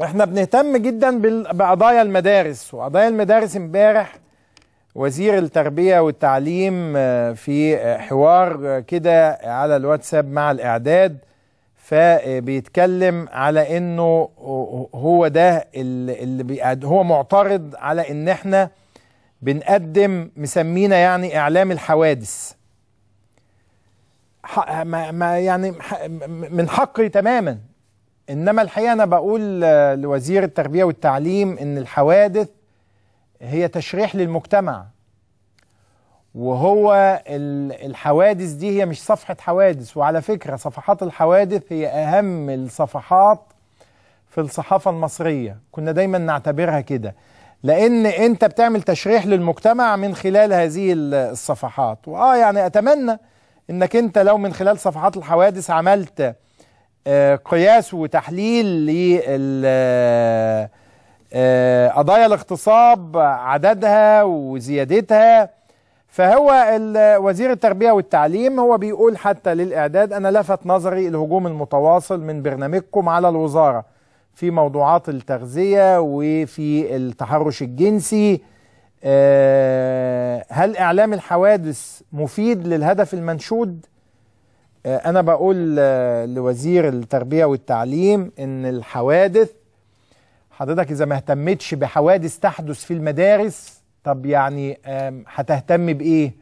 إحنا بنهتم جدا بقضايا المدارس وقضايا المدارس امبارح وزير التربية والتعليم آه، في آه، حوار آه، كده على الواتساب مع الإعداد فبيتكلم على إنه هو ده اللي هو معترض على إن إحنا بنقدم مسمينا يعني إعلام الحوادث. ما يعني من حقي تماما. إنما الحقيقة أنا بقول آه، لوزير التربية والتعليم إن الحوادث هي تشريح للمجتمع. وهو ال- الحوادث دي هي مش صفحة حوادث. وعلى فكرة صفحات الحوادث هي أهم الصفحات في الصحافة المصرية. كنا دايما نعتبرها كده. لأن أنت بتعمل تشريح للمجتمع من خلال هذه ال- الصفحات. وآه يعني أتمنى إنك أنت لو من خلال صفحات الحوادث عملت قياس وتحليل لقضايا الاغتصاب عددها وزيادتها فهو وزير التربية والتعليم هو بيقول حتى للإعداد أنا لفت نظري الهجوم المتواصل من برنامجكم على الوزارة في موضوعات التغذية وفي التحرش الجنسي آه، هل إعلام الحوادث مفيد للهدف المنشود؟ آه، أنا بقول آه، لوزير التربية والتعليم إن الحوادث حضرتك إذا ما اهتمتش بحوادث تحدث في المدارس طب يعني هتهتم بإيه؟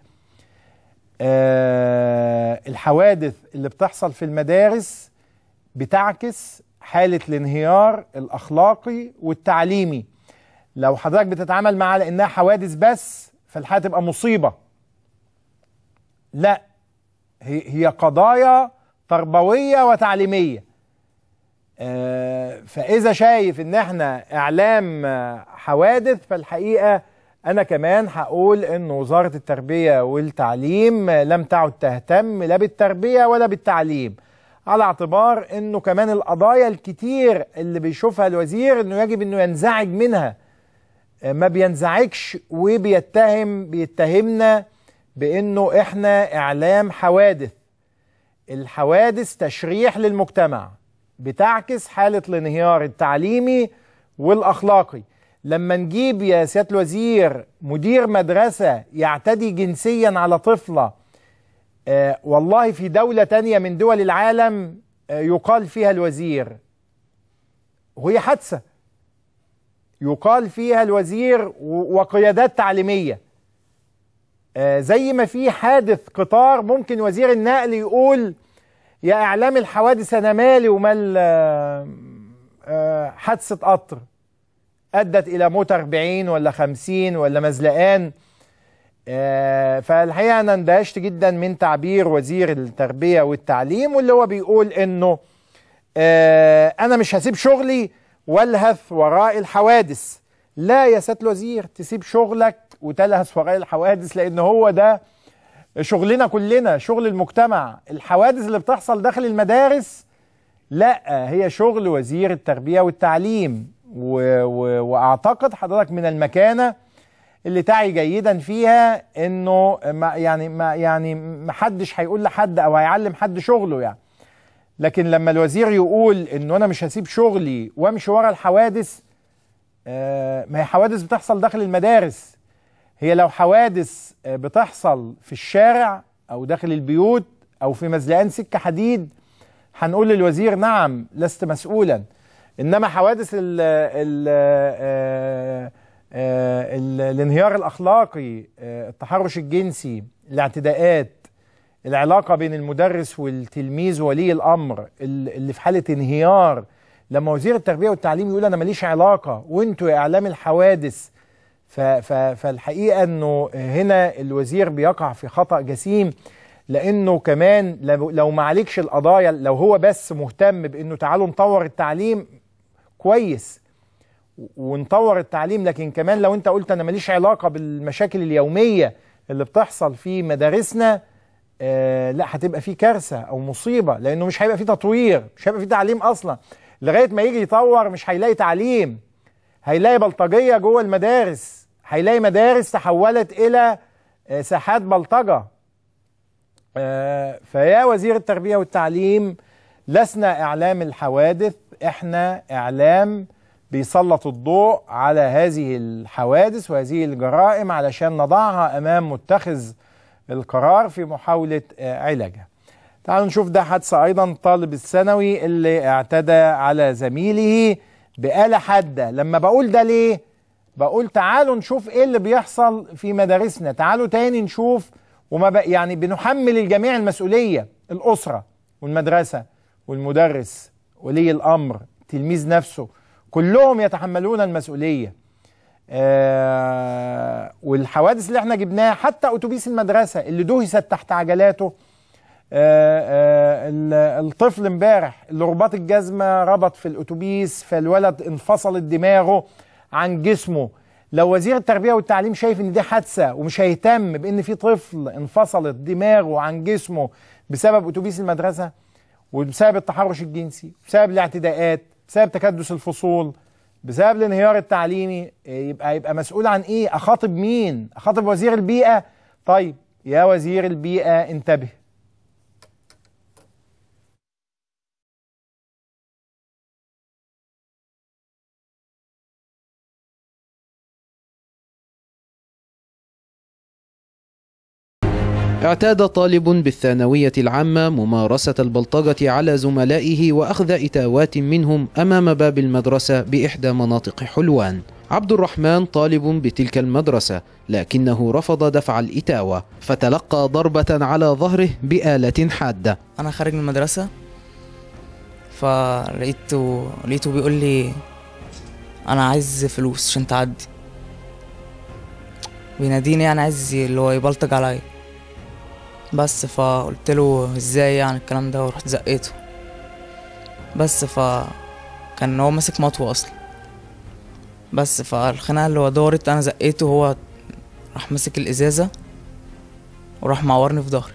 آه، الحوادث اللي بتحصل في المدارس بتعكس حالة الانهيار الأخلاقي والتعليمي لو حضرتك بتتعامل معها لأنها حوادث بس فالحياة تبقى مصيبة لا هي هي قضايا تربوية وتعليمية. آه، فإذا شايف إن إحنا إعلام آه، حوادث فالحقيقة أنا كمان هقول إن وزارة التربية والتعليم آه، لم تعد تهتم لا بالتربية ولا بالتعليم على اعتبار إنه كمان القضايا الكتير اللي بيشوفها الوزير إنه يجب إنه ينزعج منها ما بينزعجش وبيتهم بيتهمنا بإنه إحنا إعلام حوادث. الحوادث تشريح للمجتمع بتعكس حالة الانهيار التعليمي والأخلاقي. لما نجيب يا سيادة الوزير مدير مدرسة يعتدي جنسيا على طفلة آه والله في دولة تانية من دول العالم آه يقال فيها الوزير. وهي حادثة. يقال فيها الوزير وقيادات تعليمية. آه زي ما في حادث قطار ممكن وزير النقل يقول يا إعلام الحوادث أنا مالي ومال آه، آه، حادثة قطر. أدت إلى موت 40 ولا 50 ولا مزلقان. آه، فالحقيقة أنا اندهشت جدا من تعبير وزير التربية والتعليم واللي هو بيقول إنه آه، أنا مش هسيب شغلي والهث وراء الحوادث. لا يا سياده الوزير تسيب شغلك وتلهث وراء الحوادث لأن هو ده شغلنا كلنا شغل المجتمع. الحوادث اللي بتحصل داخل المدارس لا هي شغل وزير التربية والتعليم. و... و... وأعتقد حضرتك من المكانة اللي تعي جيدا فيها إنه ما يعني ما يعني ما حدش هيقول لحد أو هيعلم حد شغله يعني. لكن لما الوزير يقول إنه أنا مش هسيب شغلي وأمشي ورا الحوادث آه ما هي حوادث بتحصل داخل المدارس. هي لو حوادث آه، بتحصل في الشارع أو داخل البيوت أو في مزلقان سكة حديد هنقول للوزير نعم لست مسؤولا. إنما حوادث ال ال آه، آه، ال- الانهيار الأخلاقي التحرش الجنسي الاعتداءات العلاقة بين المدرس والتلميذ ولي الأمر ال- اللي في حالة انهيار. لما وزير التربية والتعليم يقول أنا ماليش علاقة وأنتوا يا إعلام الحوادث فالحقيقة إنه هنا الوزير بيقع في خطأ جسيم لأنه كمان لو, ما عليكش القضايا لو هو بس مهتم بإنه تعالوا نطور التعليم كويس. ونطور التعليم لكن كمان لو أنت قلت أنا ماليش علاقة بالمشاكل اليومية اللي بتحصل في مدارسنا آه لا هتبقى في كارثة أو مصيبة لأنه مش هيبقى في تطوير مش هيبقى في تعليم أصلا. لغاية ما يجي يطور مش هيلاقي تعليم هيلاقي بلطجية جوه المدارس. هيلاقي مدارس تحولت إلى آه، ساحات بلطجة آه، فيا وزير التربية والتعليم لسنا إعلام الحوادث إحنا إعلام بيسلط الضوء على هذه الحوادث وهذه الجرائم علشان نضعها أمام متخذ القرار في محاولة علاجها. تعالوا نشوف ده حادثة أيضا طالب الثانوي اللي اعتدى على زميله بآلة حادة، لما بقول ده ليه؟ بقول تعالوا نشوف إيه اللي بيحصل في مدارسنا، تعالوا تاني نشوف وما بق يعني بنحمل الجميع المسؤولية، الأسرة والمدرسة والمدرس ولي الأمر، التلميذ نفسه، كلهم يتحملون المسؤولية. آه والحوادث اللي إحنا جبناها حتى أتوبيس المدرسة اللي دهست تحت عجلاته آه آه الطفل امبارح اللي رباط الجزمة ربط في الأتوبيس فالولد انفصلت دماغه عن جسمه. لو وزير التربية والتعليم شايف إن دي حادثة ومش هيهتم بإن في طفل انفصلت دماغه عن جسمه بسبب أتوبيس المدرسة وبسبب التحرش الجنسي بسبب الاعتداءات بسبب تكدس الفصول بسبب الانهيار التعليمي يبقى يبقى مسؤول عن إيه؟ أخاطب مين؟ أخاطب وزير البيئة؟ طيب يا وزير البيئة انتبه. اعتاد طالب بالثانوية العامة ممارسة البلطجة على زملائه وأخذ إتاوات منهم أمام باب المدرسة بإحدى مناطق حلوان. عبد الرحمن طالب بتلك المدرسة لكنه رفض دفع الإتاوة فتلقى ضربة على ظهره بآلة حادة. أنا خارج من المدرسة فلقيته لقيته بيقول لي أنا عايز فلوس عشان تعدي. بيناديني يعني عايز اللي هو يبلطج عليا. بس فقلت له إزاي يعني الكلام ده؟ ورحت زقيته. بس ف كان هو ماسك مطوة أصلا. بس فالخناقة اللي هو دارت أنا زقيته هو راح ماسك الإزازة وراح معورني في ظهري.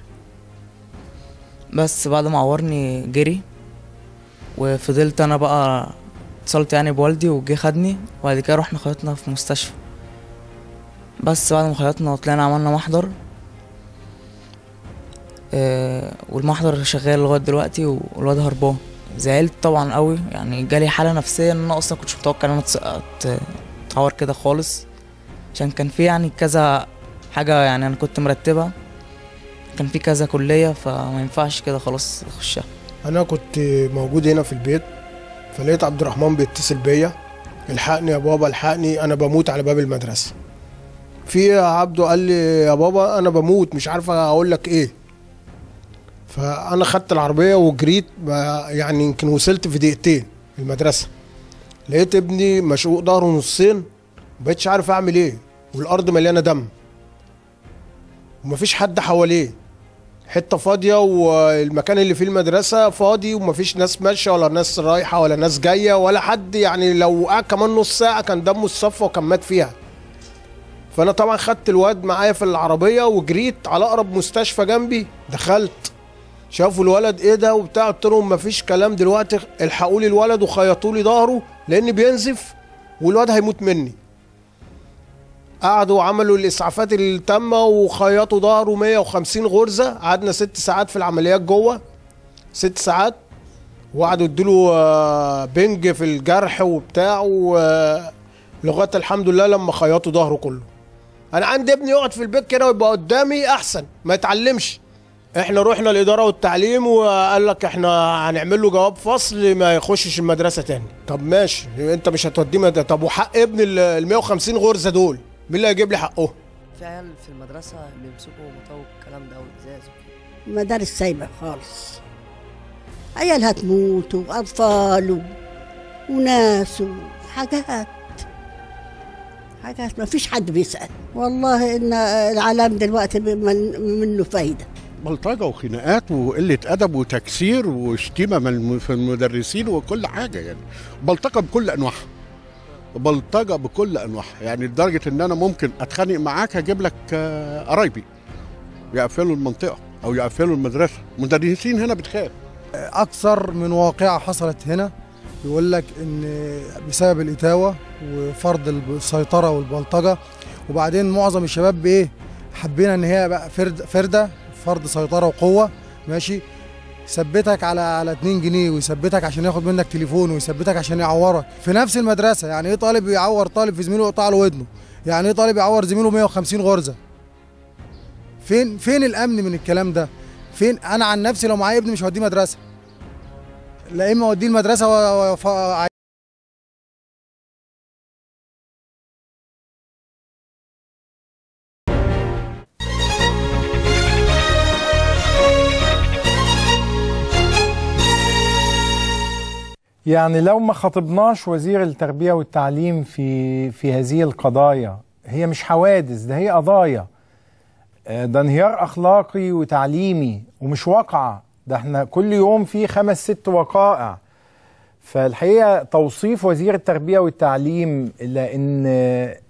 بس بعد ما عورني جري وفضلت أنا بقى اتصلت يعني بوالدي وجه خدني. وبعد كده رحنا خيطنا في مستشفى. بس بعد ما خيطنا وطلعنا عملنا محضر والمحضر شغال لغاية دلوقتي والواد هربان. زعلت طبعا قوي يعني جالي حالة نفسية إن أنا أصلا كنتش متوقع إن أنا اتعور كده خالص. عشان كان في يعني كذا حاجة يعني أنا كنت مرتبها. كان في كذا كلية فما ينفعش كده خلاص أخشها. أنا كنت موجود هنا في البيت فلقيت عبد الرحمن بيتصل بيا. الحقني يا بابا الحقني أنا بموت على باب المدرسة. في عبده قال لي يا بابا أنا بموت مش عارف أقول لك إيه. فأنا خدت العربية وجريت يعني يمكن وصلت في دقيقتين المدرسة. لقيت ابني مشقوق ظهره نصين مبقتش عارف أعمل إيه والأرض مليانة دم. ومفيش حد حواليه. حتة فاضية والمكان اللي فيه المدرسة فاضي ومفيش ناس ماشية ولا ناس رايحة ولا ناس جاية ولا حد. يعني لو قعد كمان نص ساعة كان دمه الصفى وكان مات فيها. فأنا طبعا خدت الواد معايا في العربية وجريت على أقرب مستشفى جنبي دخلت. شافوا الولد إيه ده وبتاع قلت لهم مفيش كلام دلوقتي الحقوا لي الولد وخيطوا لي ظهره لأن بينزف والواد هيموت مني. قعدوا عملوا الإسعافات التامة وخيطوا ظهره 150 غرزة قعدنا ست ساعات في العمليات جوه ست ساعات وقعدوا يديله بنج في الجرح وبتاع لغاية الحمد لله لما خيطوا ظهره كله. أنا عندي ابني يقعد في البيت كده ويبقى قدامي أحسن ما يتعلمش. إحنا رحنا الإدارة والتعليم وقال لك إحنا هنعمل له جواب فصل ما يخشش المدرسة تاني. طب ماشي. انت مش هتوديه مد... طب وحق ابن ال 150 غرزة دول مين اللي هيجيب لي حقه في عيال في المدرسة بيمسكوا مطاوع الكلام ده والازاز المدارس سايبة خالص. عيال هتموت وأطفال و... وناس وحاجات. حاجات ما فيش حد بيسأل. والله إن العالم دلوقتي من منه فايدة. بلطجة وخناقات وقلة أدب وتكسير وشتيمة من في المدرسين وكل حاجة يعني. بلطجة بكل أنواعها. بلطجة بكل أنواعها. يعني لدرجة إن أنا ممكن أتخانق معاك هجيب لك قرايبي يقفلوا المنطقة أو يقفلوا المدرسة. المدرسين هنا بتخاف. أكثر من واقعة حصلت هنا يقول لك إن بسبب الإتاوة وفرض السيطرة والبلطجة وبعدين معظم الشباب بإيه حبينا إن هي بقى فرد فردة فرض سيطرة وقوة ماشي؟ يثبتك على على 2 جنيه ويثبتك عشان ياخد منك تليفون ويثبتك عشان يعورك. في نفس المدرسة يعني إيه طالب يعور طالب في زميله ويقطع له ودنه؟ يعني إيه طالب يعور زميله 150 غرزة؟ فين فين الأمن من الكلام ده؟ فين؟ أنا عن نفسي لو معايا ابني مش هوديه مدرسة. لا إما أوديه المدرسة و... و... يعني لو ما خاطبناش وزير التربية والتعليم في في هذه القضايا هي مش حوادث ده هي قضايا. آه، ده انهيار أخلاقي وتعليمي ومش واقعة. ده إحنا كل يوم في خمس ست وقائع. فالحقيقة توصيف وزير التربية والتعليم لأن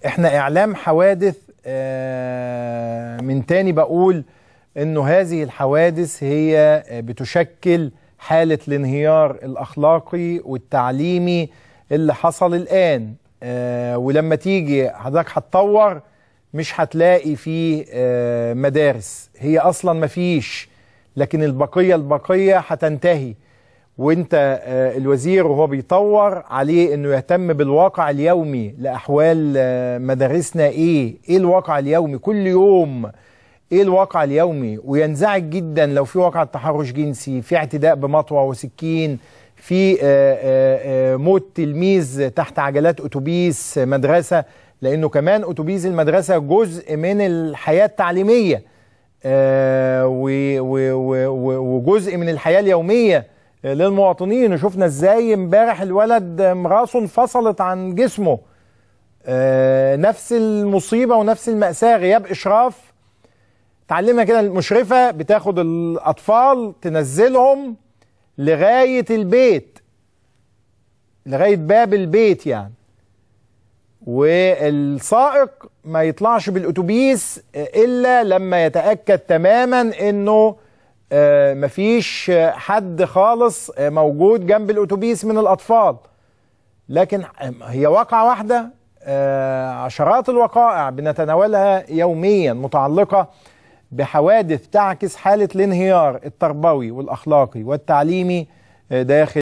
إحنا إعلام حوادث آه، من تاني بقول إنه هذه الحوادث هي بتشكل حالة الانهيار الأخلاقي والتعليمي اللي حصل الآن. آه ولما تيجي حضرتك هتطور مش هتلاقي فيه آه مدارس. هي أصلا مفيش لكن البقية البقية هتنتهي. وانت آه الوزير وهو بيطور عليه إنه يهتم بالواقع اليومي لأحوال آه مدارسنا إيه؟ إيه الواقع اليومي؟ كل يوم إيه الواقع اليومي؟ وينزعج جدا لو في واقع تحرش جنسي في اعتداء بمطوة وسكين في آه، آه، آه، موت تلميذ تحت عجلات أتوبيس مدرسة لأنه كمان أتوبيس المدرسة جزء من الحياة التعليمية وجزء من الحياة اليومية للمواطنين. وشفنا إزاي امبارح الولد مراسه انفصلت عن جسمه. نفس المصيبة ونفس المأساة غياب إشراف تعلمنا كده المشرفة بتاخد الأطفال تنزلهم لغاية البيت لغاية باب البيت يعني. والسائق ما يطلعش بالأتوبيس إلا لما يتأكد تماما إنه آه، مفيش حد خالص موجود جنب الأتوبيس من الأطفال. لكن هي واقعة واحدة آه، عشرات الوقائع بنتناولها يوميا متعلقة بحوادث تعكس حالة الانهيار التربوي والأخلاقي والتعليمي آه، داخل